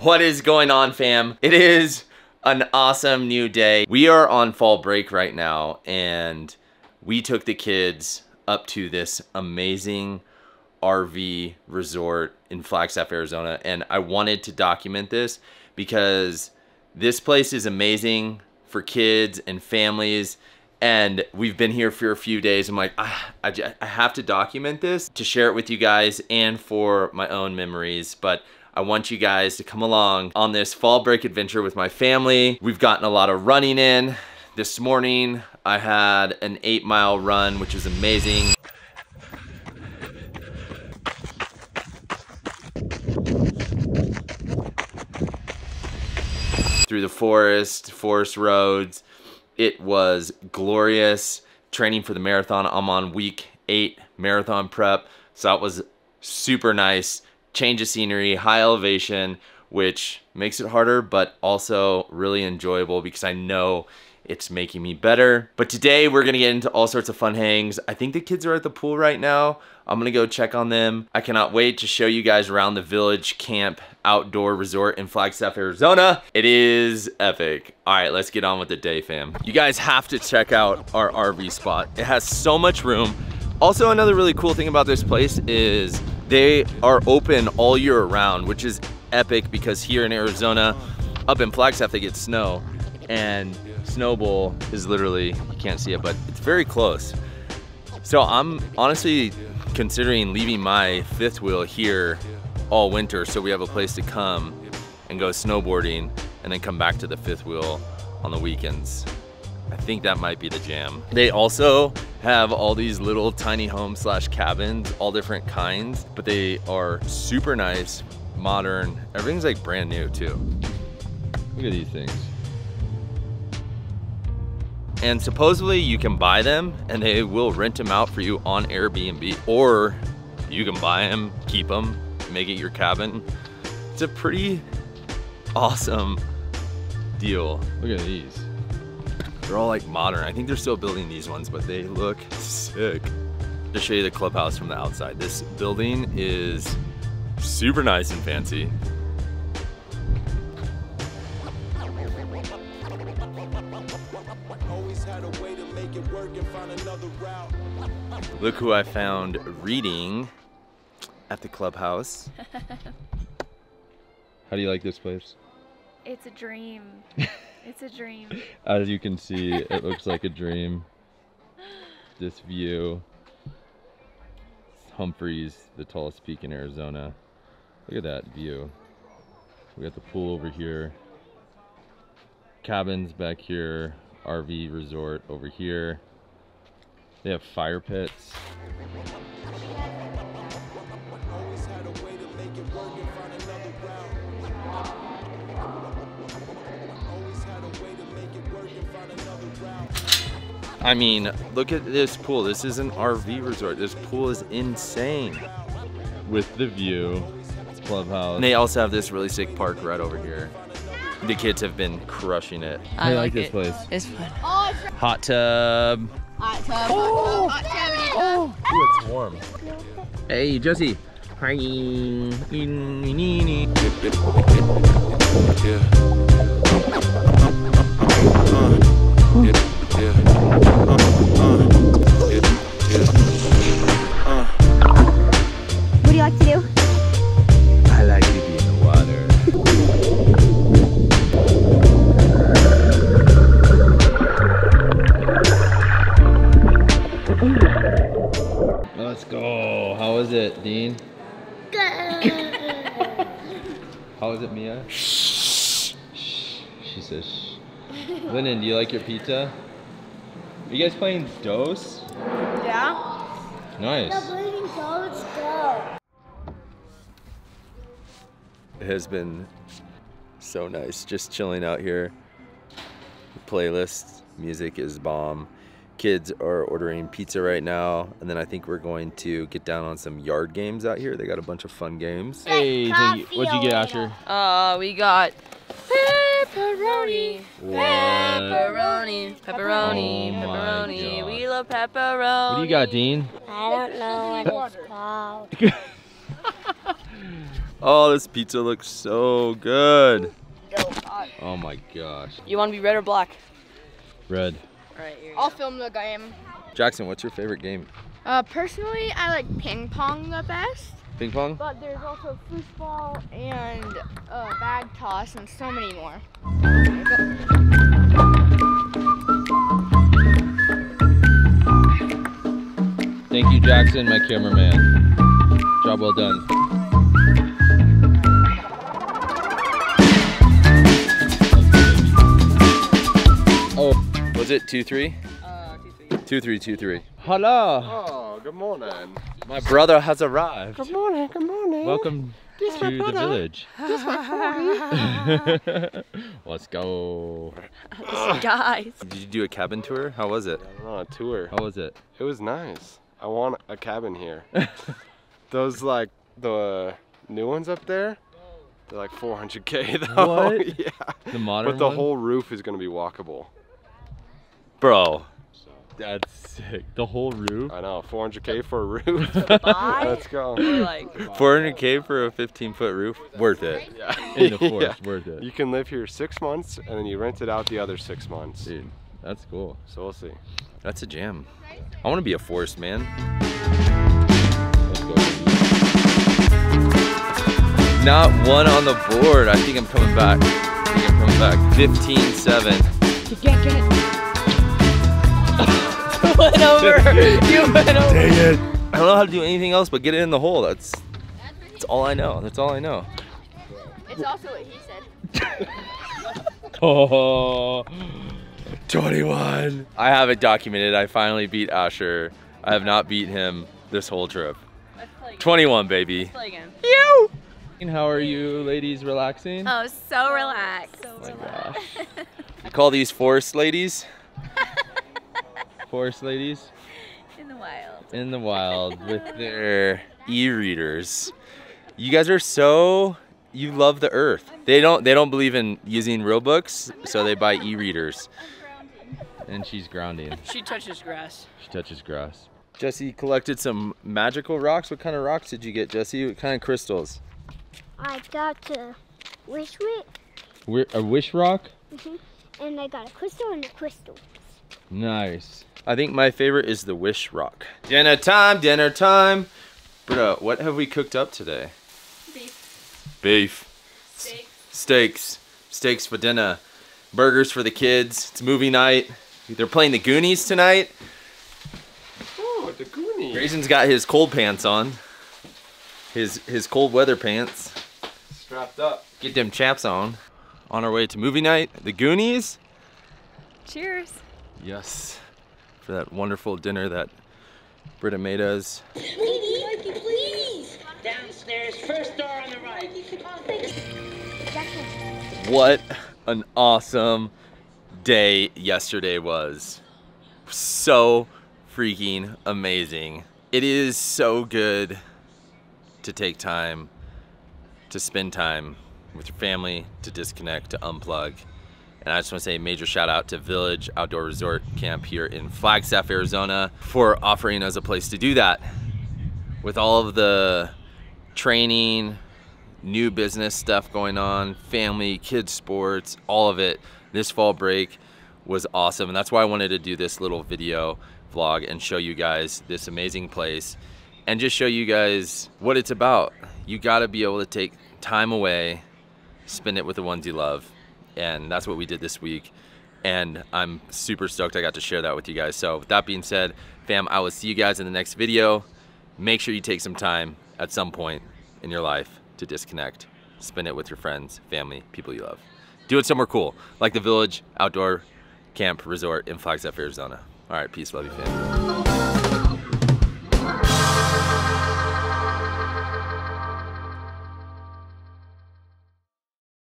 What is going on, fam? It is an awesome new day. We are on fall break right now, and we took the kids up to this amazing RV resort in Flagstaff, Arizona, and I wanted to document this because this place is amazing for kids and families and we've been here for a few days. I'm like, ah, I, I have to document this to share it with you guys and for my own memories. But I want you guys to come along on this fall break adventure with my family. We've gotten a lot of running in. This morning, I had an eight mile run, which was amazing. Through the forest, forest roads, it was glorious. Training for the marathon. I'm on week eight marathon prep. So that was super nice. Change of scenery, high elevation, which makes it harder, but also really enjoyable because I know it's making me better. But today we're gonna get into all sorts of fun hangs. I think the kids are at the pool right now. I'm gonna go check on them. I cannot wait to show you guys around the Village Camp Outdoor Resort in Flagstaff, Arizona. It is epic. All right, let's get on with the day, fam. You guys have to check out our RV spot. It has so much room. Also, another really cool thing about this place is they are open all year round, which is epic because here in Arizona, up in Flagstaff, they get snow. And Snowbowl is literally, you can't see it, but it's very close. So I'm honestly considering leaving my fifth wheel here all winter so we have a place to come and go snowboarding and then come back to the fifth wheel on the weekends. I think that might be the jam. They also have all these little tiny homes slash cabins, all different kinds, but they are super nice, modern. Everything's like brand new too. Look at these things. And supposedly you can buy them and they will rent them out for you on Airbnb or you can buy them, keep them, make it your cabin. It's a pretty awesome deal. Look at these. They're all like modern. I think they're still building these ones, but they look sick. To show you the clubhouse from the outside. This building is super nice and fancy. Look who I found reading at the clubhouse. How do you like this place? It's a dream. it's a dream. As you can see, it looks like a dream. This view. Humphreys, the tallest peak in Arizona. Look at that view. We got the pool over here. Cabins back here. RV resort over here. They have fire pits. I mean, look at this pool. This is an RV resort. This pool is insane. With the view, clubhouse. And they also have this really sick park right over here. The kids have been crushing it. I, like, this it. place. It's fun. Hot tub. Hot tub. Oh. Hot tub. Oh! Ooh, it's warm. Hey, Josie. Hi. What uh, Let's go. How was it, Dean? How was it, Mia? Shh. She says shh. Lennon, do you like your pizza? Are you guys playing DOS? Yeah. Nice. let's go. It has been so nice just chilling out here. The playlist, music is bomb. Kids are ordering pizza right now, and then I think we're going to get down on some yard games out here. They got a bunch of fun games. Hey, thank you. What'd you get, Asher? Uh, we got pepperoni. What? Pepperoni. Pepperoni. Oh pepperoni. God. We love pepperoni. What do you got, Dean? I don't know what it's called. Oh, this pizza looks so good. Oh my gosh. You want to be red or black? Red. Alright, here I'll go. film the game. Jackson, what's your favorite game? Uh, personally, I like ping pong the best. Ping pong? But there's also foosball and uh, bag toss and so many more. Thank you, Jackson, my cameraman. Job well done. Was it 2-3? Uh, two, three. 2-3, 2-3. hello. Oh, good morning. My brother has arrived. Good morning, good morning. Welcome to the village. Let's go. Guys. Did you do a cabin tour? How was it? I'm on a tour. How was it? It was nice. I want a cabin here. Those like the new ones up there, they're like 400k though. What? yeah. The modern But the one? whole roof is gonna be walkable. Bro, That's sick. The whole roof? I know, 400k for a roof. Let's go. Like, 400k for a 15 foot roof? Worth it. In the Yeah. worth it. You can live here six months and then you rent it out the other six months. Dude, that's cool. So we'll see. That's a jam. I want to be a forest man. Not one on the board. I think I'm coming back. I think I'm coming back. 15-7. went over. You went over. Dang it. I don't know how to do anything else but get it in the hole. That's that's all I know. That's all I know. It's also what he said. Oh, 21. I have it documented. I finally beat Asher. I have not beat him this whole trip. Let's play again. 21, baby. Let's play again. You! how are you ladies relaxing? Oh, so relaxed. Oh my gosh. I call these forest ladies. Forest ladies In the wild. in the wild with their e-readers. You guys are so you love the earth. They don't they don't believe in using real books, so they buy e-readers. And she's grounding. She touches grass. She touches grass. Jesse collected some magical rocks. What kind of rocks did you get, Jesse? What kind of crystals? I got a wish wick, a wish rock? Mhm. and I got a crystal and a crystal. Nice. I think my favorite is the wish rock. Dinner time, dinner time. Bro, what have we cooked up today? Beef. Beef. Steak. Steaks. Steaks for dinner. Burgers for the kids. It's movie night. They're playing the Goonies tonight. Oh, the Goonies. Grayson's got his cold pants on. His his cold weather pants. Strapped up. Get them chaps on. On our way to movie night. The Goonies. Cheers. Yes. For that wonderful dinner that Britta made us. Sweetie, Mikey, please. Downstairs, first door on the right. What an awesome day yesterday was. So freaking amazing. It is so good to take time to spend time with your family, to disconnect, to unplug. And I just want to say a major shout out to Village Outdoor Resort Camp here in Flagstaff, Arizona for offering us a place to do that. With all of the training, new business stuff going on, family, kids sports, all of it. This fall break was awesome. And that's why I wanted to do this little video vlog and show you guys this amazing place and just show you guys what it's about. You got to be able to take time away, spend it with the ones you love. And that's what we did this week. And I'm super stoked I got to share that with you guys. So with that being said, fam, I will see you guys in the next video. Make sure you take some time at some point in your life to disconnect. Spend it with your friends, family, people you love. Do it somewhere cool, like the Village Outdoor Camp Resort in Flagstaff, Arizona. All right, peace, love you, fam.